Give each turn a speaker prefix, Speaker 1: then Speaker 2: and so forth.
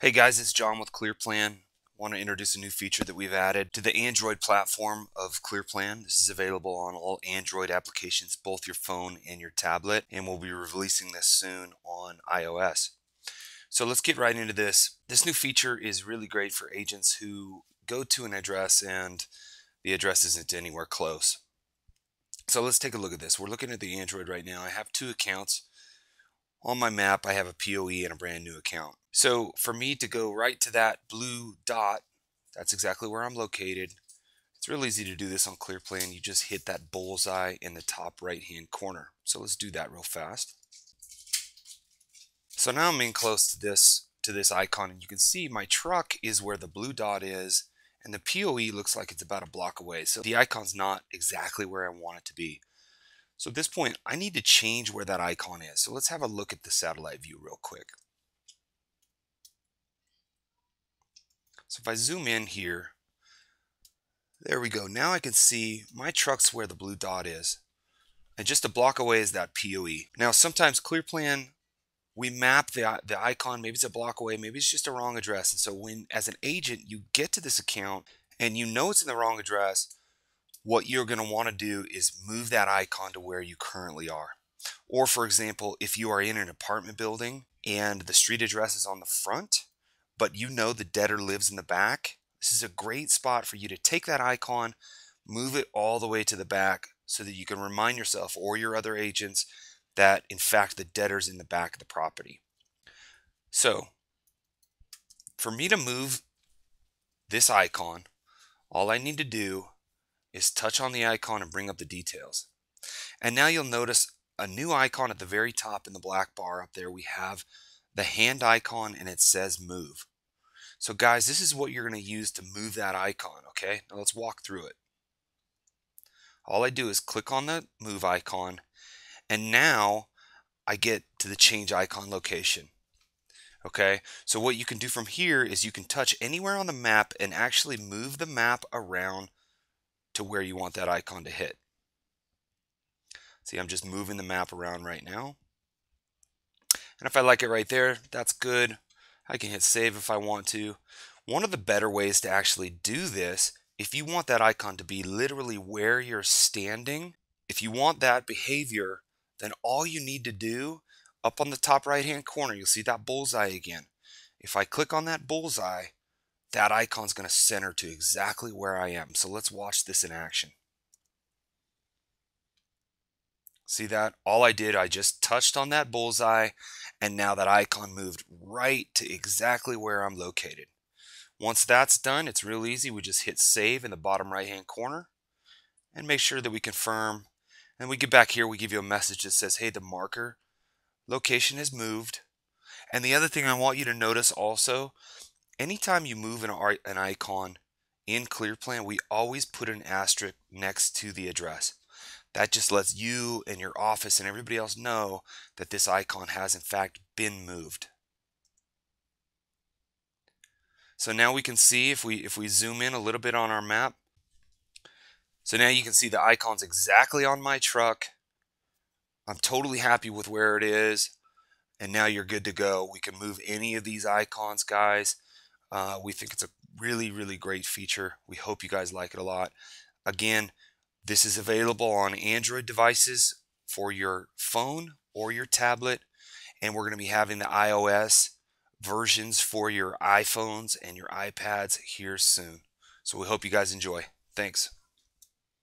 Speaker 1: Hey guys, it's John with ClearPlan. I want to introduce a new feature that we've added to the Android platform of ClearPlan. This is available on all Android applications, both your phone and your tablet, and we'll be releasing this soon on iOS. So let's get right into this. This new feature is really great for agents who go to an address and the address isn't anywhere close. So let's take a look at this. We're looking at the Android right now. I have two accounts. On my map, I have a POE and a brand new account. So for me to go right to that blue dot, that's exactly where I'm located. It's real easy to do this on ClearPlan. You just hit that bullseye in the top right hand corner. So let's do that real fast. So now I'm in close to this to this icon and you can see my truck is where the blue dot is and the POE looks like it's about a block away. So the icon's not exactly where I want it to be. So at this point, I need to change where that icon is. So let's have a look at the satellite view real quick. So if I zoom in here, there we go. Now I can see my truck's where the blue dot is. And just a block away is that POE. Now sometimes ClearPlan, we map the, the icon, maybe it's a block away, maybe it's just a wrong address. And so when, as an agent, you get to this account and you know it's in the wrong address, what you're going to want to do is move that icon to where you currently are. Or for example, if you are in an apartment building and the street address is on the front, but you know the debtor lives in the back, this is a great spot for you to take that icon, move it all the way to the back so that you can remind yourself or your other agents that in fact the debtor's in the back of the property. So for me to move this icon, all I need to do is touch on the icon and bring up the details. And now you'll notice a new icon at the very top in the black bar up there. We have the hand icon and it says move. So guys, this is what you're going to use to move that icon, okay? Now let's walk through it. All I do is click on the move icon and now I get to the change icon location. Okay, so what you can do from here is you can touch anywhere on the map and actually move the map around to where you want that icon to hit. See, I'm just moving the map around right now. And if I like it right there, that's good. I can hit save if I want to. One of the better ways to actually do this, if you want that icon to be literally where you're standing, if you want that behavior, then all you need to do, up on the top right hand corner, you'll see that bullseye again. If I click on that bullseye, that icon's going to center to exactly where I am. So let's watch this in action. See that? All I did, I just touched on that bullseye and now that icon moved right to exactly where I'm located. Once that's done, it's real easy. We just hit save in the bottom right hand corner and make sure that we confirm. And we get back here, we give you a message that says, hey, the marker location has moved. And the other thing I want you to notice also anytime you move an, an icon in ClearPlan, we always put an asterisk next to the address. That just lets you and your office and everybody else know that this icon has in fact been moved. So now we can see if we if we zoom in a little bit on our map. So now you can see the icon's exactly on my truck. I'm totally happy with where it is. And now you're good to go. We can move any of these icons, guys. Uh, we think it's a really, really great feature. We hope you guys like it a lot. Again, this is available on Android devices for your phone or your tablet. And we're going to be having the iOS versions for your iPhones and your iPads here soon. So we hope you guys enjoy. Thanks.